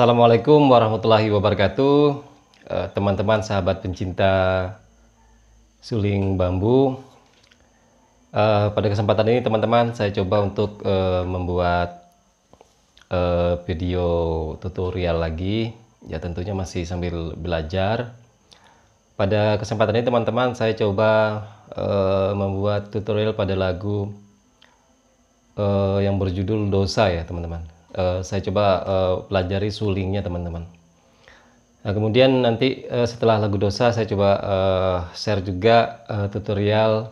Assalamualaikum warahmatullahi wabarakatuh, Eh, teman-teman sahabat pencinta suling bambu. Eh, pada kesempatan ini teman-teman saya coba untuk eh, membuat video tutorial lagi, ya tentunya masih sambil belajar. Pada kesempatan ini teman-teman saya coba membuat tutorial pada lagu yang berjudul dosa ya teman-teman. Eh, saya coba eh, pelajari sulingnya teman-teman. Nah, kemudian nanti eh, setelah lagu dosa saya coba eh, share juga eh, tutorial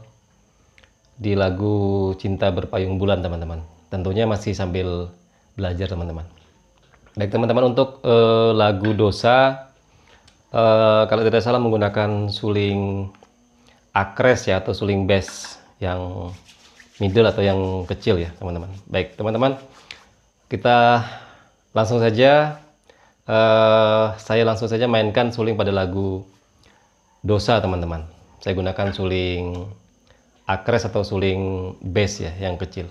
di lagu Cinta Berpayung Bulan teman-teman. Tentunya masih sambil belajar teman-teman. Baik teman-teman untuk eh, lagu dosa eh, kalau tidak salah menggunakan suling akres ya atau suling bass yang middle atau yang kecil ya teman-teman. Baik teman-teman kita langsung saja eh, saya langsung saja mainkan suling pada lagu dosa teman-teman. Saya gunakan suling akres atau suling bass ya yang kecil.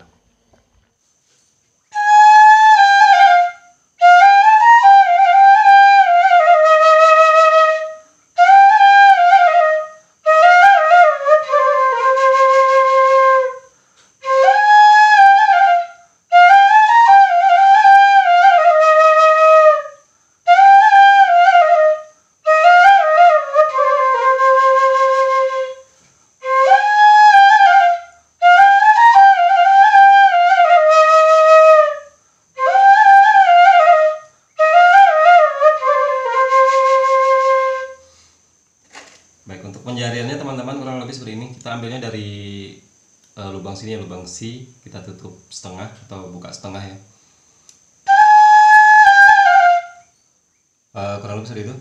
Kita ambilnya dari eh, lubang sini ya, lubang C. Kita tutup setengah atau buka setengah ya. Eh, kurang lebih itu.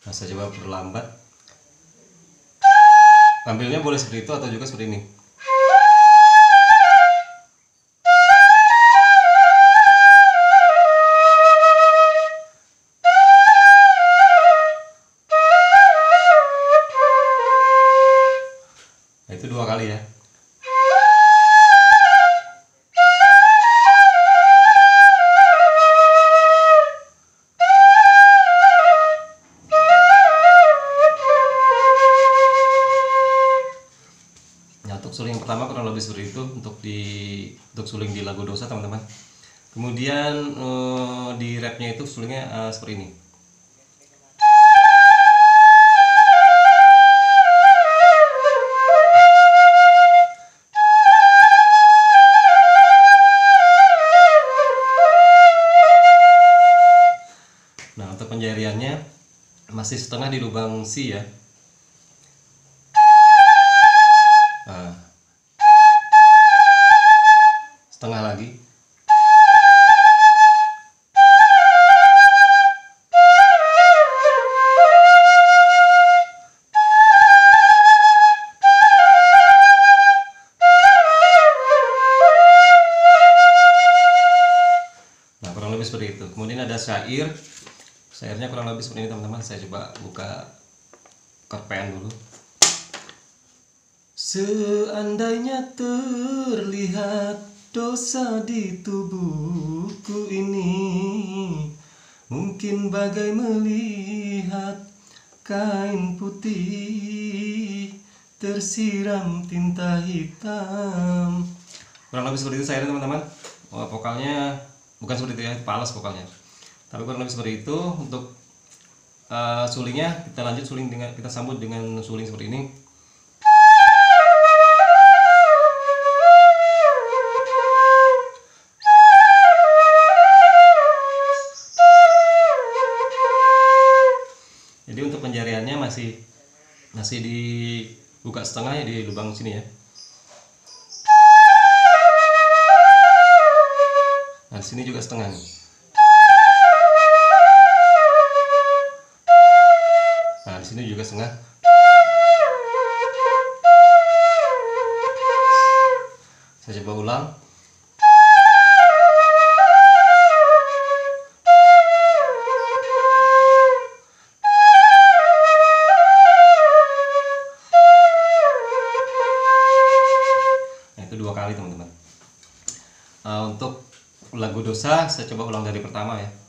Nah, coba perlambat. Ambilnya boleh seperti itu atau juga seperti ini. Eh, di rapnya itu sulingnya eh, seperti ini. Nah, untuk penjariannya masih setengah di lubang C ya. Ada syair. Syairnya kurang lebih seperti ini, teman-teman. Saya coba buka kerpean dulu. Seandainya terlihat dosa di tubuhku ini Mungkin bagai melihat kain putih tersiram tinta hitam Kurang lebih seperti itu saya teman-teman Vokalnya bukan seperti itu ya, palas vokalnya Tapi kurang lebih seperti itu Untuk eh, sulingnya kita lanjut suling dengan kita sambut dengan suling seperti ini Jadi untuk penjariannya masih masih dibuka setengah ya di lubang sini ya. Nah, sini juga setengah nih. nah di sini juga setengah. Saya coba ulang. Itu dua kali teman-teman. Eh, untuk lagu dosa saya coba ulang dari pertama ya.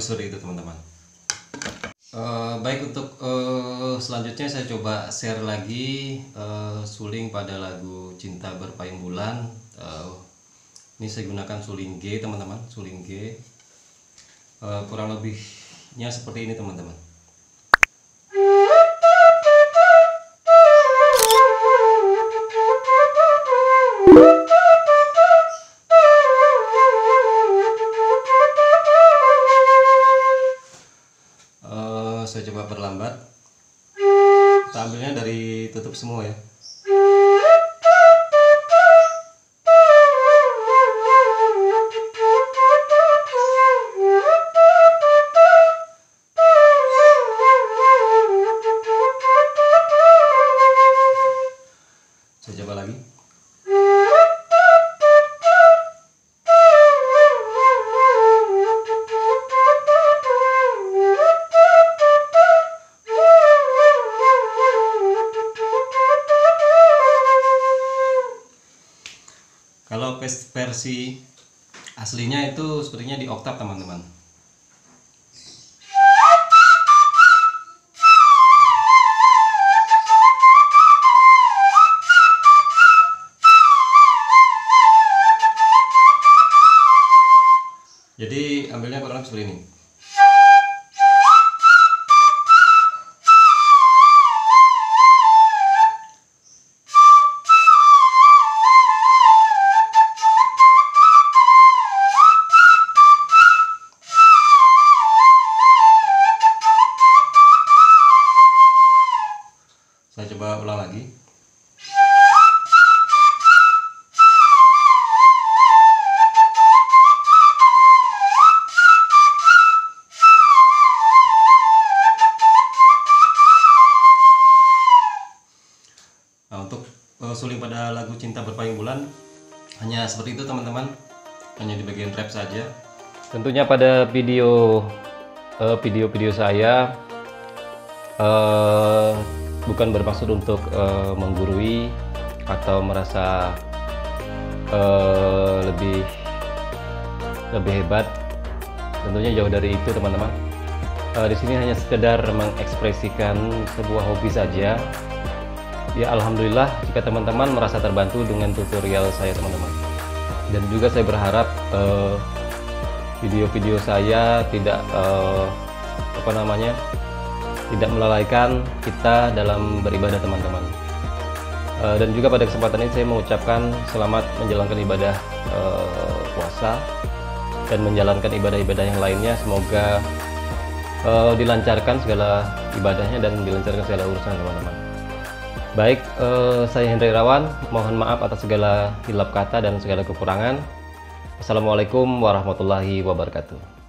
Kurang itu teman-teman Eh, baik untuk eh, selanjutnya saya coba share lagi eh, suling pada lagu Cinta Berpayung Bulan. Eh, ini saya gunakan suling G teman-teman, suling G. Eh, kurang lebihnya seperti ini teman-teman. Kita ambilnya dari tutup semua ya. Coba lagi. Versi aslinya itu sepertinya di oktav teman-teman. Jadi ambilnya kurang seperti ini. Saya coba ulang lagi. Nah, untuk eh, suling pada lagu Cinta Berpayung Bulan hanya seperti itu teman-teman. Hanya di bagian rap saja. Tentunya pada video eh, video-video saya eh, bukan bermaksud untuk eh, menggurui atau merasa eh, lebih lebih hebat. Tentunya jauh dari itu teman-teman. Eh, di sini hanya sekedar mengekspresikan sebuah hobi saja. Ya alhamdulillah jika teman-teman merasa terbantu dengan tutorial saya teman-teman. Dan juga saya berharap video-video saya tidak eh, apa namanya tidak melalaikan kita dalam beribadah teman-teman. Eh, dan juga pada kesempatan ini saya mengucapkan selamat menjalankan ibadah eh, puasa dan menjalankan ibadah-ibadah yang lainnya. Semoga eh, dilancarkan segala ibadahnya dan dilancarkan segala urusan teman-teman. Baik, saya Hendra Irawan. Mohon maaf atas segala hilap kata dan segala kekurangan. Assalamualaikum warahmatullahi wabarakatuh.